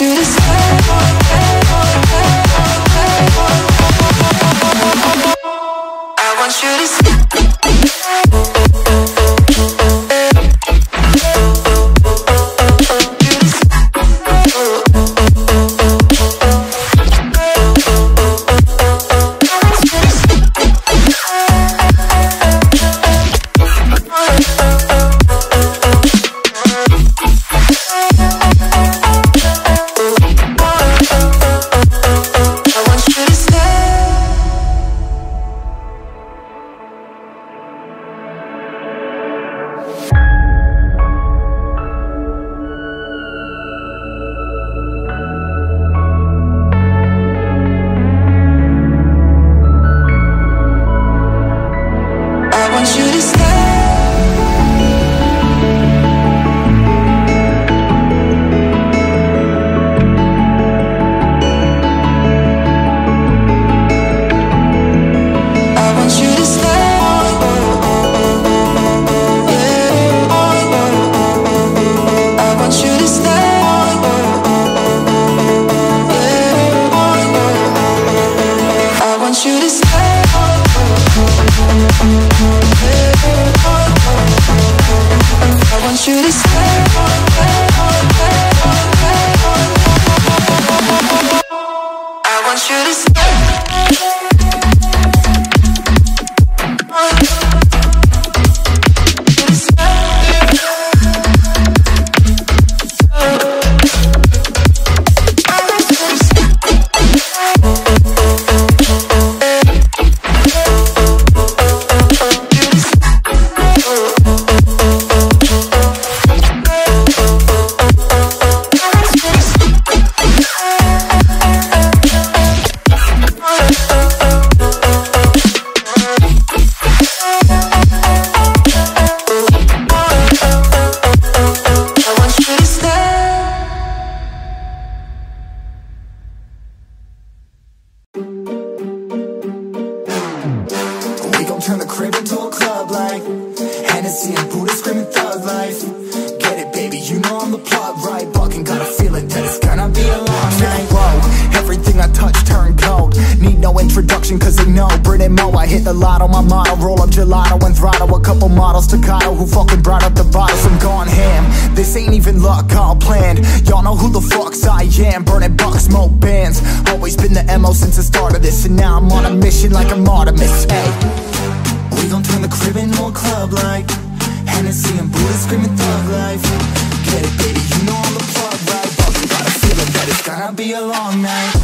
You to. You to stay. I want you to stay. Hennessy and Buddha screaming thug life? Get it baby, you know I'm the plug right? Bucking got a feeling that it's gonna be a long night Whoa, everything I touch turn cold Need no introduction cause they know. Brit and Mo, I hit the lotto, my motto. Roll up gelato and throttle. A couple models staccato who fucking brought up the bottles I'm gone ham, this ain't even luck, all planned. Y'all know who the fucks I am. Burning bucks, smoke bands. Always been the MO since the start of this. And now I'm on a mission like I'm Artemis, hey Hennessy and Buddha screaming thug life Get it, baby, you know I'm the plug, right? But we got a feeling that it's gonna be a long night